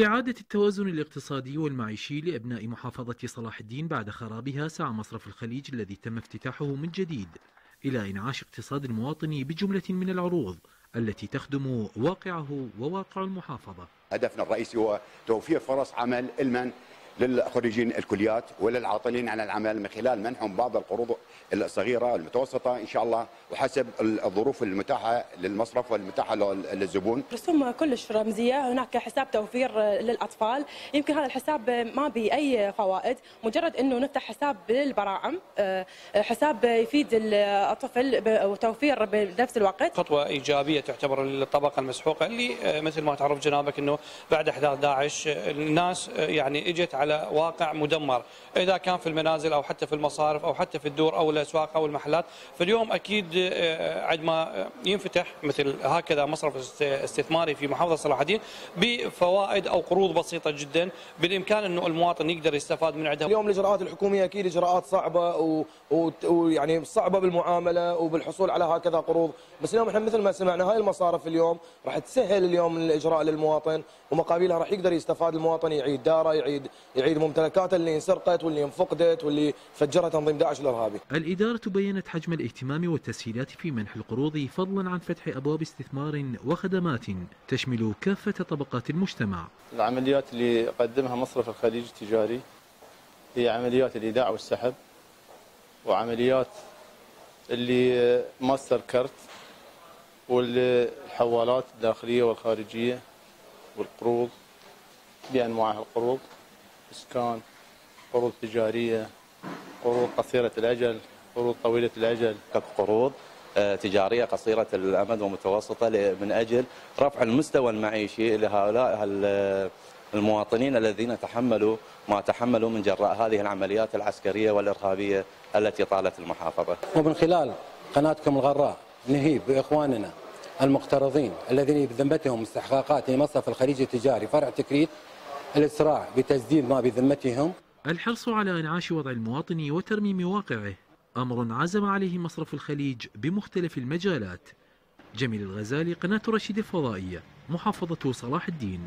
لإعادة التوازن الاقتصادي والمعيشي لأبناء محافظة صلاح الدين بعد خرابها سعى مصرف الخليج الذي تم افتتاحه من جديد. إلى إنعاش اقتصاد المواطن بجملة من العروض التي تخدم واقعه وواقع المحافظة. هدفنا الرئيسي هو توفير فرص عمل المن للخريجين الكليات وللعاطلين عن العمل من خلال منحهم بعض القروض الصغيرة والمتوسطة إن شاء الله وحسب الظروف المتاحة للمصرف والمتاحة للزبون. رسوم كلش رمزية، هناك حساب توفير للأطفال، يمكن هذا الحساب ما به اي فوائد، مجرد إنه نفتح حساب بالبراعم، حساب يفيد الطفل وتوفير بنفس الوقت. خطوة إيجابية تعتبر للطبقة المسحوقة اللي مثل ما تعرف جنابك إنه بعد احداث داعش الناس يعني إجت على واقع مدمر. إذا كان في المنازل أو حتى في المصارف أو حتى في الدور أو الأسواق أو المحلات فاليوم أكيد آه، عندما ينفتح مثل هكذا مصرف استثماري في محافظة صلاح الدين بفوائد أو قروض بسيطة جدا بالإمكان أنه المواطن يقدر يستفاد من عندها اليوم الإجراءات الحكومية أكيد إجراءات صعبة ويعني و... صعبة بالمعاملة وبالحصول على هكذا قروض. بس اليوم إحنا مثل ما سمعنا هاي المصارف اليوم راح تسهل اليوم الإجراء للمواطن. ومقابلها راح يقدر يستفاد المواطن يعيد داره يعيد يعيد ممتلكاته اللي انسرقت واللي انفقدت واللي فجرها تنظيم داعش الارهابي. الإدارة بينت حجم الاهتمام والتسهيلات في منح القروض فضلا عن فتح أبواب استثمار وخدمات تشمل كافة طبقات المجتمع. العمليات اللي يقدمها مصرف الخليج التجاري هي عمليات الإيداع والسحب وعمليات اللي ماستر كارت والحوالات الداخلية والخارجية والقروض بانواعها القروض إسكان قروض تجارية قروض قصيرة الأجل قروض طويلة الأجل قروض آه، تجارية قصيرة الأمد ومتوسطة من أجل رفع المستوى المعيشي لهؤلاء المواطنين الذين تحملوا ما تحملوا من جراء هذه العمليات العسكرية والإرهابية التي طالت المحافظة. ومن خلال قناتكم الغراء نهيب بإخواننا المقترضين الذين بذمتهم استحقاقات لمصرف الخليج التجاري فرع تكريت الإسراع بتسديد ما بذمتهم. الحرص على إنعاش وضع المواطن وترميم واقعه أمر عزم عليه مصرف الخليج بمختلف المجالات. جميل الغزالي قناة رشيد الفضائية محافظة صلاح الدين.